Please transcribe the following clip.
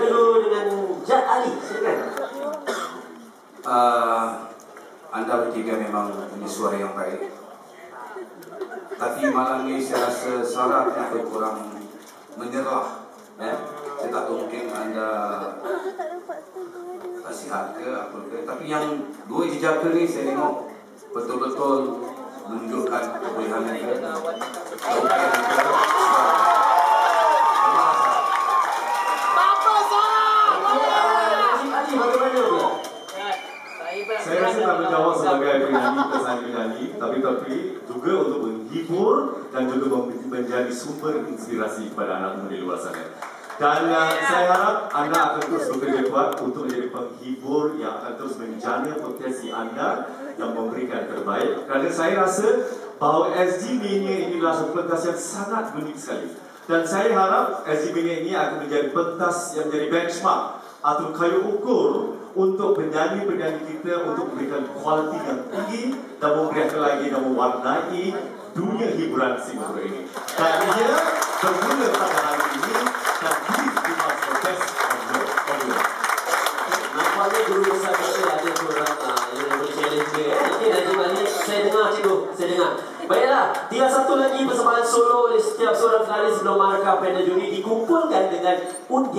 dulu dengan Jad Ali. Silakan. uh, anda bertiga memang punya suara yang baik. Tapi malam ni saya rasa syaratnya agak kurang menyerah. Eh? Saya tak tahu mungkin anda tak sihat ke apa ke. Tapi yang dua jejaka ni saya tengok betul-betul menunjukkan kebolehan mereka. Kebolehan mereka. Encik Ali bagaimana pula? Saya rasa tak menjawab penyanyi pesan penyanyi, tapi tapi juga untuk menghibur dan juga menjadi sumber inspirasi kepada anak muda di luar sana. Dan uh, saya harap anda akan terus bekerja kuat untuk menjadi penghibur yang akan terus menjana potensi anda yang memberikan terbaik. Kerana saya rasa bahawa SG Mania ini adalah satu pentas yang sangat unik sekali. Dan saya harap SG Mania ini akan menjadi pentas yang menjadi benchmark atau kayu ukur untuk penyanyi-penyanyi kita untuk memberikan kualiti yang tinggi dan memberikan lagi dan mewarnai dunia hiburan Singapura ini. Ia bermula pada hari ini dan this is the best of the audio. Nampaknya guru besar kita ada seorang yang boleh challenge dia. Eh. Okey, Najib Ali, saya dengar cikgu, saya dengar. Baiklah, tinggal satu lagi persembahan solo oleh setiap seorang finalis sebelum markah panel juri dikumpulkan dengan undian.